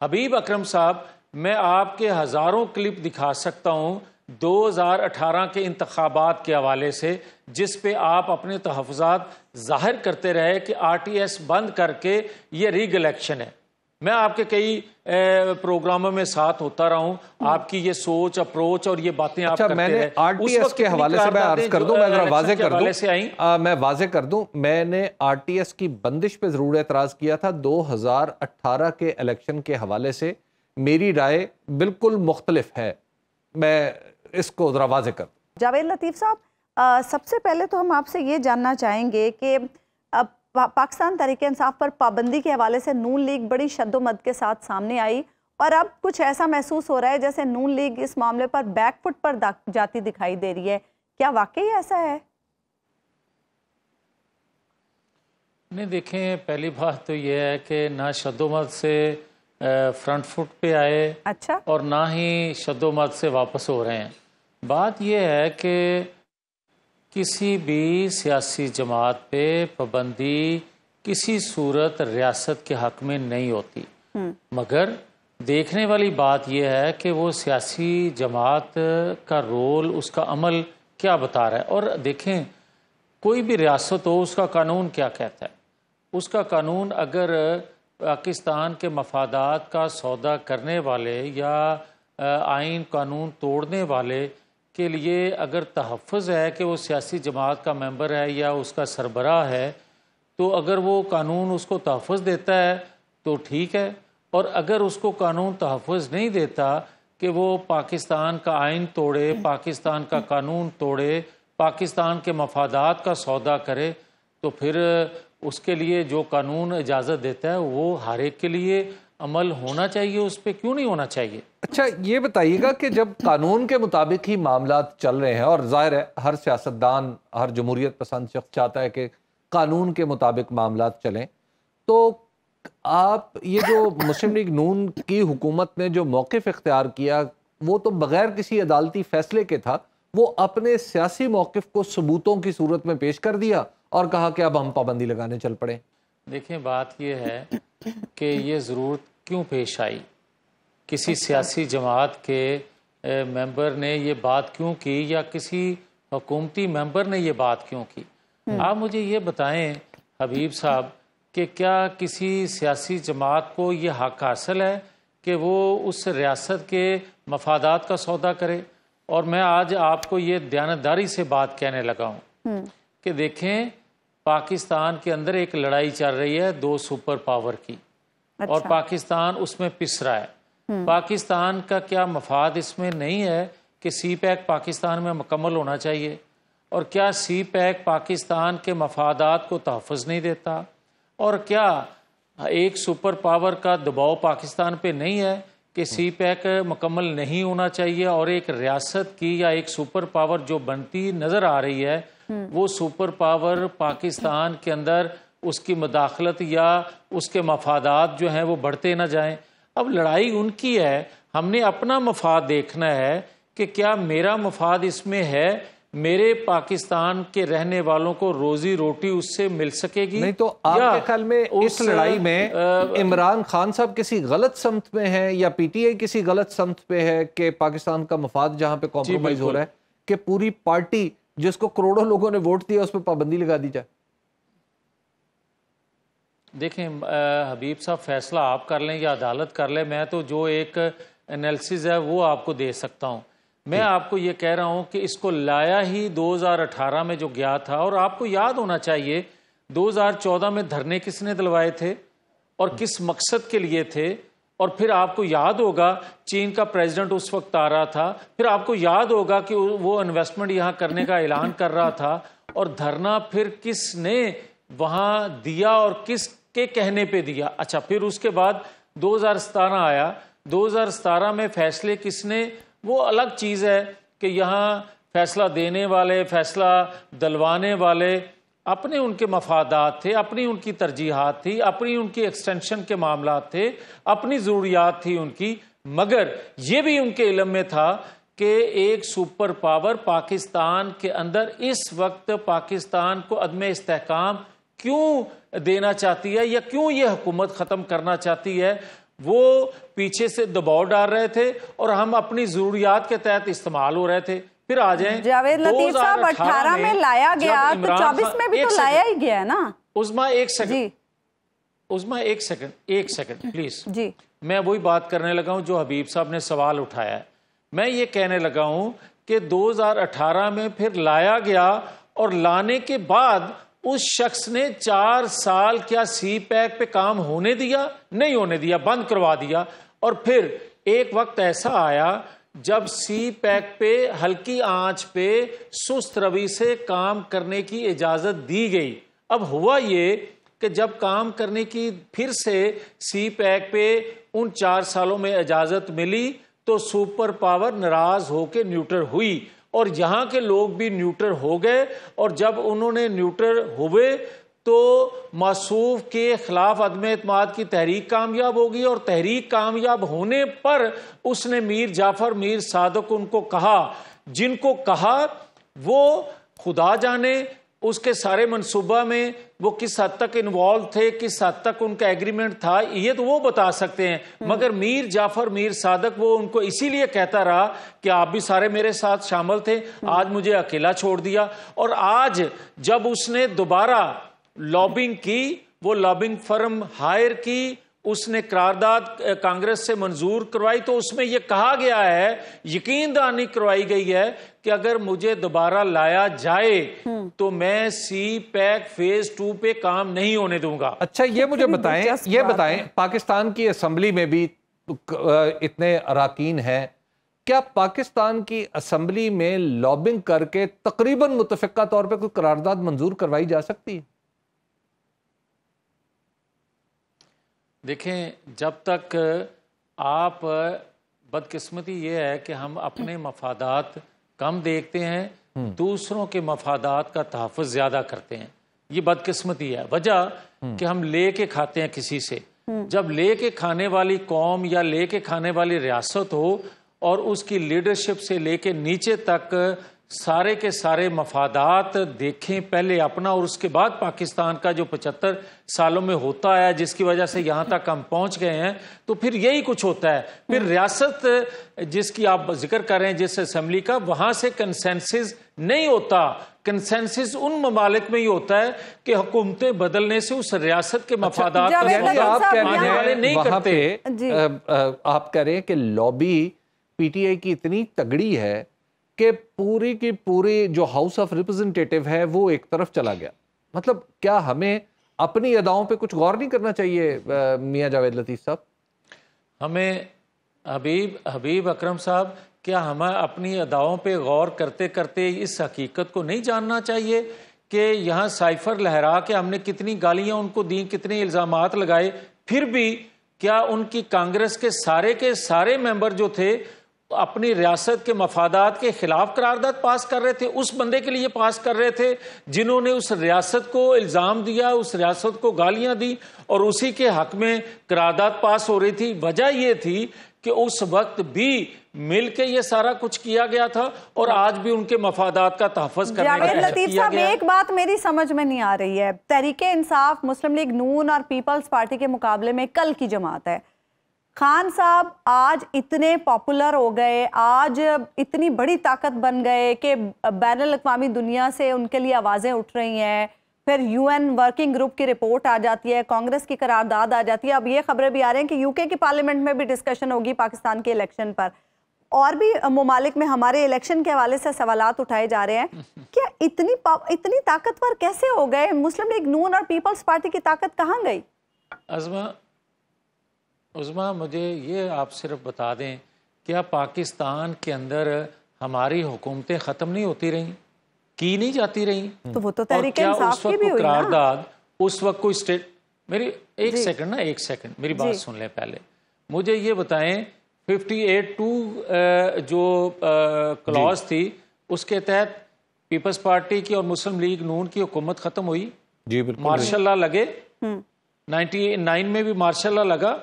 हबीब अकरम साहब, मैं आपके हज़ारों क्लिप दिखा सकता हूँ 2018 के इंतबात के हवाले से, जिस पे आप अपने तहफ़ात ज़ाहिर करते रहे कि आर टी एस बंद करके ये रीग इलेक्शन है। मैं आपके कई प्रोग्रामों में साथ होता रहा हूँ। आपकी ये सोच अप्रोच और ये बातें अच्छा, आप मैंने आरटीएस के हवाले से मैं अर्ज़ कर दूँ मैं वाजे कर दूँ? से आई? मैं वाजे कर दूँ। मैंने आरटीएस की बंदिश पे ज़रूर एतराज़ किया था 2018 के इलेक्शन के हवाले से। मेरी राय बिल्कुल मुख्तलिफ़ है। मैं इसको जरा वाजे कर जावेद लतीफ़ साहब सबसे पहले तो हम आपसे ये जानना चाहेंगे कि पा, पाकिस्तान तरीके इंसाफ पर पाबंदी के हवाले से नून लीग बड़ी शद्दोमद के साथ सामने आई और अब कुछ ऐसा महसूस हो रहा है जैसे नून लीग इस मामले पर बैकफुट पर जाती दिखाई दे रही है। क्या वाकई ऐसा है? नहीं देखें पहली बात तो यह है कि ना शद्दोमद से फ्रंट फुट पे आए अच्छा। और ना ही शद्दोमद से वापस हो रहे हैं। बात यह है कि किसी भी सियासी जमात पे पाबंदी किसी सूरत रियासत के हक में नहीं होती। हम्म। मगर देखने वाली बात यह है कि वो सियासी जमात का रोल उसका अमल क्या बता रहा है? और देखें कोई भी रियासत हो उसका कानून क्या कहता है? उसका कानून अगर पाकिस्तान के मफादात का सौदा करने वाले या आइन कानून तोड़ने वाले के लिए अगर तहफ़ है कि वो सियासी जमात का मेंबर है या उसका सरबरा है तो अगर वो कानून उसको तहफ़ देता है तो ठीक है। और अगर उसको कानून तहफ़ नहीं देता कि वो पाकिस्तान का आइन तोड़े, पाकिस्तान का कानून तोड़े, पाकिस्तान के मफादात का सौदा करे तो फिर उसके लिए जो कानून इजाज़त देता है वो हर एक के लिए अमल होना चाहिए उस पर क्यों नहीं होना चाहिए? अच्छा ये बताइएगा कि जब कानून के मुताबिक ही मामला चल रहे हैं और ज़ाहिर है हर सियासतदान हर जमहूरियत पसंद शख्स चाहता है कि कानून के मुताबिक मामला चलें तो आप ये जो मुस्लिम लीग नून की हुकूमत ने जो मौक़ इख्तियार किया वो तो बग़ैर किसी अदालती फैसले के था वो अपने सियासी मौक़ को सबूतों की सूरत में पेश कर दिया और कहा कि अब हम पाबंदी लगाने चल पड़े। देखें बात यह है कि ये ज़रूरत क्यों पेश आई किसी सियासी जमात के मेंबर ने ये बात क्यों की या किसी हुकूमती मेंबर ने ये बात क्यों की हम्म। आप मुझे ये बताएँ हबीब साहब कि क्या किसी सियासी जमात को ये हक हासिल है कि वो उस रियासत के मफादात का सौदा करे और मैं आज आपको ये दयानतदारी से बात कहने लगा हूँ हम्म। कि देखें पाकिस्तान के अंदर एक लड़ाई चल रही है दो सुपर पावर की अच्छा। और पाकिस्तान उसमें पिस रहा है हम्म। पाकिस्तान का क्या मफाद इसमें नहीं है कि सी पैक पाकिस्तान में मुकम्मल होना चाहिए और क्या सी पैक पाकिस्तान के मफादात को तहफ़ नहीं देता और क्या एक सुपर पावर का दबाव पाकिस्तान पे नहीं है कि सी पैक मुकम्मल नहीं होना चाहिए और एक रियासत की या एक सुपर पावर जो बनती नज़र आ रही है। वो सुपर पावर पाकिस्तान के अंदर उसकी मदाखलत या उसके मफादात जो हैं वो बढ़ते ना जाएँ। अब लड़ाई उनकी है हमने अपना मफाद देखना है कि क्या मेरा मफाद इसमें है मेरे पाकिस्तान के रहने वालों को रोजी रोटी उससे मिल सकेगी? नहीं तो आपके ख्याल में उस लड़ाई में इमरान खान साहब किसी गलत समत में है या पीटीआई किसी गलत समत पे है कि पाकिस्तान का मफाद जहाँ पे कॉम्प्रोमाइज हो रहा है कि पूरी पार्टी जिसको करोड़ों लोगों ने वोट दिया उस पर पाबंदी लगा दी जाए देखें हबीब साहब फैसला आप कर लें या अदालत कर लें मैं तो जो एक एनालिसिस है वो आपको दे सकता हूँ। मैं आपको ये कह रहा हूँ कि इसको लाया ही 2018 में जो गया था और आपको याद होना चाहिए 2014 में धरने किसने दिलवाए थे और किस मकसद के लिए थे और फिर आपको याद होगा, चीन का प्रेसिडेंट उस वक्त आ रहा था। फिर आपको याद होगा कि वो इन्वेस्टमेंट यहाँ करने का ऐलान कर रहा था और धरना फिर किसने वहाँ दिया और किस के कहने पे दिया? अच्छा फिर उसके बाद 2017 आया। 2017 में फैसले किसने? वो अलग चीज़ है कि यहाँ फैसला देने वाले, फैसला दलवाने वाले अपने उनके मफादात थे, अपनी उनकी तरजीहत थी, अपनी उनकी एक्सटेंशन के मामला थे, अपनी ज़रूरियात थी उनकी। मगर ये भी उनके इलम में था कि एक सुपर पावर पाकिस्तान के अंदर इस वक्त पाकिस्तान को अदम इसकाम क्यों देना चाहती है या क्यों ये हुकूमत ख़त्म करना चाहती है, वो पीछे से दबाव डाल रहे थे और हम अपनी जरूरियात के तहत इस्तेमाल हो रहे थे। फिर आ जाए। जावेद लतीफ साहब अठारह में लाया गया तो चौबीस में भी तो लाया ही गया ना। उजमा एक सेकंड। उजमा एक सेकंड एक सेकंड प्लीज़ जी। मैं वही बात करने लगा हूँ जो हबीब साहब ने सवाल उठाया है। मैं ये कहने लगा हूँ कि 2018 में फिर लाया गया और लाने के बाद उस शख्स ने चार साल क्या सी पैक पे काम होने दिया? नहीं होने दिया बंद करवा दिया। और फिर एक वक्त ऐसा आया जब सी पैक पे, हल्की आँच पे सुस्त रवि से काम करने की इजाज़त दी गई। अब हुआ ये कि जब काम करने की फिर से सी पैक पे उन चार सालों में इजाज़त मिली तो सुपर पावर नाराज़ होकर न्यूट्रल हुई और यहाँ के लोग भी न्यूट्रल हो गए और जब उन्होंने न्यूट्रल हुए तो मासूफ के खिलाफ अदम अतमाद की तहरीक कामयाब होगी और तहरीक कामयाब होने पर उसने मीर जाफ़र मीर सादक उनको कहा जिनको कहा वो खुदा जाने उसके सारे मनसूबा में वो किस हद तक इन्वॉल्व थे किस हद तक उनका एग्रीमेंट था ये तो वो बता सकते हैं हम्म। मगर मीर जाफ़र मीर सादक वो उनको इसीलिए कहता रहा कि आप भी सारे मेरे साथ शामिल थे हम्म। आज मुझे अकेला छोड़ दिया और आज जब उसने दोबारा लॉबिंग की वो लॉबिंग फर्म हायर की उसने करारदाद कांग्रेस से मंजूर करवाई तो उसमें यह कहा गया है यकीन दहानी करवाई गई है कि अगर मुझे दोबारा लाया जाए हम्म। तो मैं सी पैक फ़ेज़ टू पे काम नहीं होने दूँगा। अच्छा ये मुझे बताएँ ये बताएँ पाकिस्तान की असम्बली में भी इतने अरकान हैं। क्या पाकिस्तान की असम्बली में लॉबिंग करके तकरीबन मुतफ़ा तौर पर कोई करारदाद मंजूर करवाई जा सकती है? देखें जब तक आप बदकिस्मती ये है कि हम अपने मफादात कम देखते हैं हम्म। दूसरों के मफादात का तहफ़ ज़्यादा करते हैं ये बदकिस्मती है वजह हम्म। कि हम ले के खाते हैं किसी से हम्म। जब ले के खाने वाली कौम या ले के खाने वाली रियासत हो और उसकी लीडरशिप से लेके नीचे तक सारे के सारे मफादात देखें पहले अपना और उसके बाद पाकिस्तान का जो पचहत्तर सालों में होता है जिसकी वजह से यहाँ तक हम पहुँच गए हैं तो फिर यही कुछ होता है। फिर। रियासत जिसकी आप ज़िक्र कर रहे हैं जिस असम्बली का वहाँ से कंसेंसिस नहीं होता। कंसेंसिस उन ममालिक में ही होता है कि हुकूमतें बदलने से उस रियासत के अच्छा, मफादात आप कह रहे हैं नहीं करते। आप कह रहे हैं कि लॉबी पीटीआई की इतनी तगड़ी है कि पूरी की पूरी जो हाउस ऑफ़ रिप्रेजेंटेटिव है, वो एक तरफ़ चला गया। मतलब क्या हमें अपनी अदाओं पे कुछ गौर नहीं करना चाहिए मियाँ जावेद लतीफ़ साहब? हमें हबीब हबीब अकरम साहब, क्या हमें अपनी अदाओं पे गौर करते करते इस हकीकत को नहीं जानना चाहिए कि यहाँ साइफर लहरा के हमने कितनी गालियाँ उनको दी, कितने इल्ज़ाम लगाए, फिर भी क्या उनकी कांग्रेस के सारे के सारे मेंबर जो थे अपनी रियासत के मफादात के खिलाफ करारदाद पास कर रहे थे उस बंदे के लिए पास कर रहे थे जिन्होंने उस रियासत को इल्ज़ाम दिया उस रियासत को गालियाँ दी और उसी के हक में करारदाद पास हो रही थी। वजह यह थी कि उस वक्त भी मिल के ये सारा कुछ किया गया था और आज भी उनके मफादात का तहफ़ करने लतीफ साहब एक बात मेरी समझ में नहीं आ रही है। तरीके इंसाफ मुस्लिम लीग नून और पीपल्स पार्टी के मुकाबले में कल की जमात है। खान साहब आज इतने पॉपुलर हो गए आज इतनी बड़ी ताकत बन गए कि बैन अवी दुनिया से उनके लिए आवाज़ें उठ रही हैं। फिर यूएन वर्किंग ग्रुप की रिपोर्ट आ जाती है कांग्रेस की करारदाद आ जाती है। अब ये खबरें भी आ रही हैं कि यूके की पार्लियामेंट में भी डिस्कशन होगी पाकिस्तान के इलेक्शन पर। और भी ममालिक में हमारे इलेक्शन के हवाले से सवाल उठाए जा रहे हैं। क्या इतनी इतनी ताकतवर कैसे हो गए? मुस्लिम लीग नून और पीपल्स पार्टी की ताकत कहाँ गई? अजमा उज़मा मुझे ये आप सिर्फ़ बता दें क्या पाकिस्तान के अंदर हमारी हुकूमतें ख़त्म नहीं होती रही? की नहीं जाती रही? तो वो तो क्या उस वक्त करारदाद उस वक्त कोई स्टेट मेरी एक सेकंड ना एक सेकंड मेरी बात सुन लें पहले। मुझे ये बताएँ 58 टू जो क्लॉज थी उसके तहत पीपल्स पार्टी की और मुस्लिम लीग नून की हुकूमत खत्म हुई? जी बिल्कुल मार्शल लगे? 99 हम्म। में भी मार्शल लगा?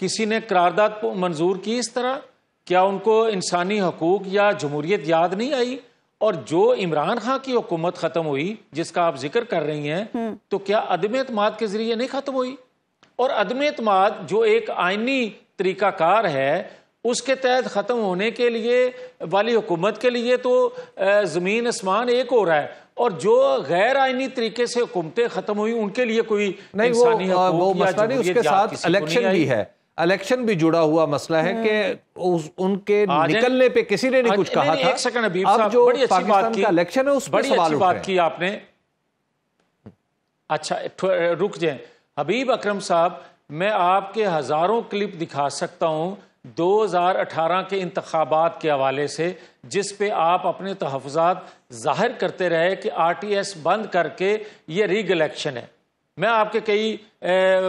किसी ने करारदाद मंजूर की इस तरह? क्या उनको इंसानी हकूक या जमहूरियत याद नहीं आई? और जो इमरान खान की हुकूमत खत्म हुई जिसका आप ज़िक्र कर रही हैं हम्म। तो क्या अदम अतमाद के ज़रिए नहीं खत्म हुई? और अदम अतमाद जो एक आइनी तरीकाकार है उसके तहत ख़त्म होने के लिए वाली हुकूमत के लिए तो ज़मीन आसमान एक हो रहा है। और जो गैर आइनी तरीके से हुकूमतें ख़त्म हुई उनके लिए कोई नहीं वो वो मसला नहीं उसके साथ इलेक्शन भी है। इलेक्शन भी जुड़ा हुआ मसला है कि। उनके निकलने पे किसी ने नहीं कुछ कहा था। एक सेकंड अभी अब जो बड़ी अच्छी बात की। इलेक्शन है उस बड़ी अच्छी बात की आपने। अच्छा रुक जाए। हबीब अकरम साहब मैं आपके हज़ारों क्लिप दिखा सकता हूँ 2018 के इंतबात के हवाले से जिस पे आप अपने तहफ़ात ज़ाहिर करते रहे कि आर टी एस बंद करके ये रीग इलेक्शन है। मैं आपके कई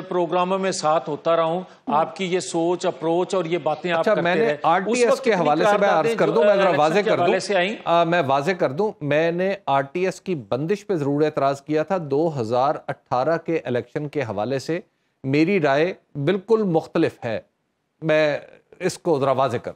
प्रोग्रामों में साथ होता रहा हूँ। आपकी ये सोच अप्रोच और ये बातें अच्छा, आप मैंने आरटीएस के हवाले से मैं अर्ज़ कर दूँ मैं जरा वाजे कर दूँ। से आई? आ, मैं वाजे कर दूँ। मैंने आरटीएस की बंदिश पे ज़रूर एतराज़ किया था। 2018 के इलेक्शन के हवाले से मेरी राय बिल्कुल मुख्तलिफ़ है। मैं इसको जरा वाजे कर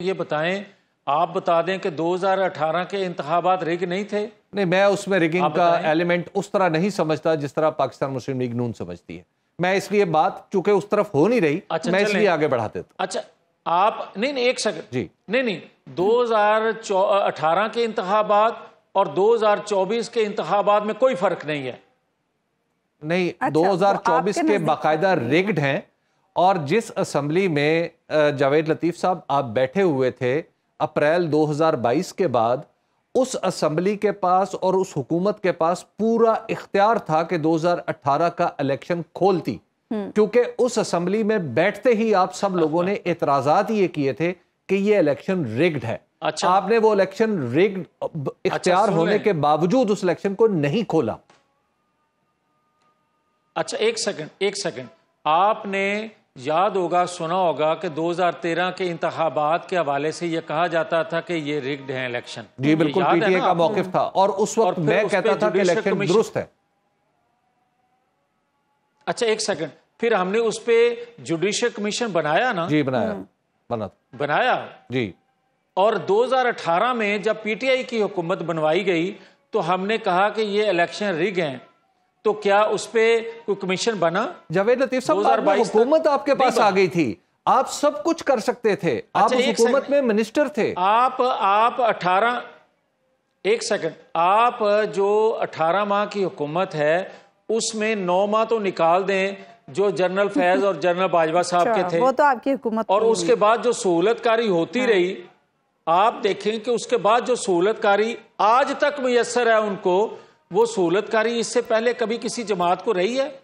ये बताएँ आप बता दें कि 2018 के इंतबात रिग नहीं थे? नहीं मैं उसमें रिगिंग का एलिमेंट उस तरह नहीं समझता जिस तरह पाकिस्तान मुस्लिम लीग नून समझती है। मैं इसलिए बात चूँकि उस तरफ़ हो नहीं रही अच्छा, मैं इसलिए आगे बढ़ाते था अच्छा आप नहीं नहीं एक सेकंड जी। नहीं नहीं 2018 के इंतबात और 2024 के इंतबात में कोई फ़र्क नहीं है। नहीं अच्छा, 2024 के बाकायदा रिग्ड हैं और जिस असम्बली में जावेद लतीफ़ साहब आप बैठे हुए थे अप्रैल 2022 के बाद उस असम्बली के पास और उस हुकूमत के पास पूरा इख्तियार था कि 2018 का इलेक्शन खोलती हम्म। क्योंकि उस असम्बली में बैठते ही आप सब लोगों ने एतराज़ात ये किए थे कि ये इलेक्शन रिग्ड है। अच्छा। आपने वो इलेक्शन रिग्ड इख्तियार अच्छा, होने के बावजूद उस इलेक्शन को नहीं खोला। अच्छा एक सेकंड एक सेकंड। आपने याद होगा सुना होगा कि 2013 के इंतबात के हवाले से यह कहा जाता था कि ये रिग्ड है इलेक्शन। जी बिल्कुल पीटीए का मौकफ था और उस वक्त और मैं कहता था कि इलेक्शन दुरुस्त है। अच्छा एक सेकंड फिर हमने उस पर जुडिशियल कमीशन बनाया ना? जी बनाया। हम्म। बना बनाया? जी। और 2018 में जब पीटीआई की हुकूमत बनवाई गई तो हमने कहा कि ये इलेक्शन रिग हैं। तो क्या उस पर कोई कमीशन बना? जावेद लतीफ साहब हुकूमत आपके पास आ गई थी। आप सब कुछ कर सकते थे। अच्छा, आप हुकूमत में मिनिस्टर थे। आप आप अठारह एक सेकंड आप जो अठारह माह की हुकूमत है उसमें नौ माह तो निकाल दें जो जनरल फैज और जनरल बाजवा साहब अच्छा, के थे। वो तो आपकी हुकूमत और उसके बाद जो सहूलतकारी होती हाँ। रही आप देखें कि उसके बाद जो सहूलतकारी आज तक मैसर है उनको वो सहूलतकारी इससे पहले कभी किसी जमात को रही है?